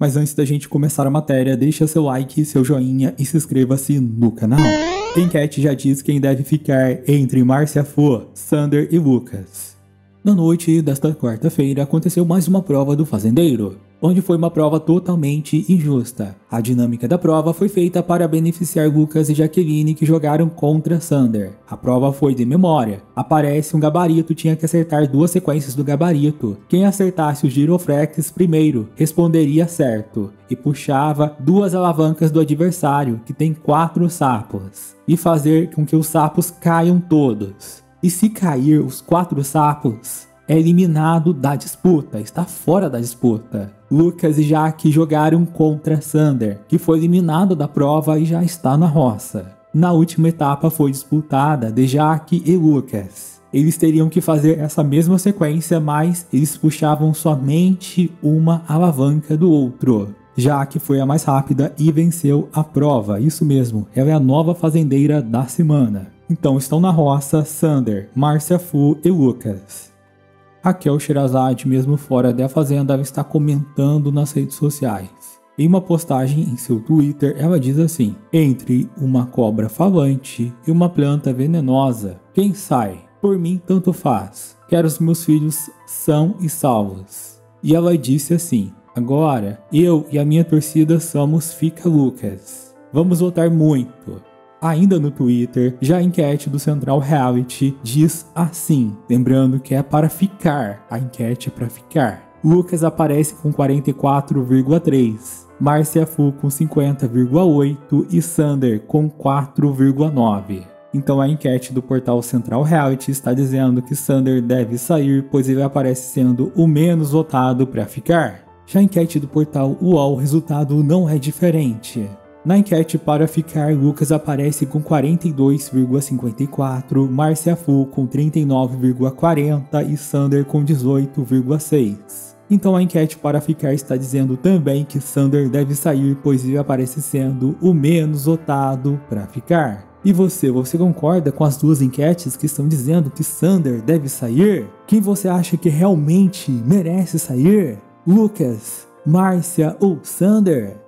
Mas antes da gente começar a matéria, deixa seu like, seu joinha e se inscreva-se no canal. A enquete já diz quem deve ficar entre Márcia Fo, Sander e Lucas. Na noite desta quarta-feira aconteceu mais uma prova do fazendeiro onde foi uma prova totalmente injusta. A dinâmica da prova foi feita para beneficiar Lucas e Jaqueline que jogaram contra Sander. A prova foi de memória. Aparece um gabarito, tinha que acertar duas sequências do gabarito. Quem acertasse o giroflex primeiro responderia certo e puxava duas alavancas do adversário, que tem quatro sapos, e fazer com que os sapos caiam todos. E se cair os quatro sapos, é eliminado da disputa, está fora da disputa. Lucas e Jaque jogaram contra Sander, que foi eliminado da prova e já está na roça. Na última etapa foi disputada de Jaque e Lucas. Eles teriam que fazer essa mesma sequência, mas eles puxavam somente uma alavanca do outro. Jaque foi a mais rápida e venceu a prova. Isso mesmo, ela é a nova fazendeira da semana. Então estão na roça Sander, Márcia Fu e Lucas. Raquel Sherazade, mesmo fora da fazenda, está comentando nas redes sociais. Em uma postagem em seu Twitter, ela diz assim: Entre uma cobra falante e uma planta venenosa, quem sai? Por mim, tanto faz. Quero os meus filhos são e salvos. E ela disse assim: Agora, eu e a minha torcida somos Fica Lucas. Vamos votar muito. Ainda no Twitter, já a enquete do Central Reality diz assim, lembrando que é para ficar, a enquete é para ficar. Lucas aparece com 44,3, Márcia Fu com 50,8 e Sander com 4,9. Então a enquete do portal Central Reality está dizendo que Sander deve sair, pois ele aparece sendo o menos votado para ficar. Já a enquete do portal UOL, o resultado não é diferente. Na enquete para ficar, Lucas aparece com 42,54, Márcia Fu com 39,40 e Sander com 18,6. Então a enquete para ficar está dizendo também que Sander deve sair, pois ele aparece sendo o menos votado para ficar. E você, você concorda com as duas enquetes que estão dizendo que Sander deve sair? Quem você acha que realmente merece sair? Lucas, Márcia ou Sander?